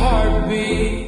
heartbeat.